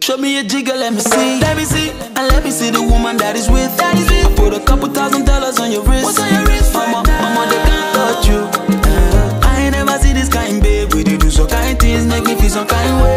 Show me a jigger, let me see. Let me see, and let me see the woman that is with. That is with. I put a couple thousand dollars on your wrist. What's on your wrist? Mama, right mama, they can't touch you. Uh, I ain't never see this kind, babe. We do so kind things, make me feel some kind way.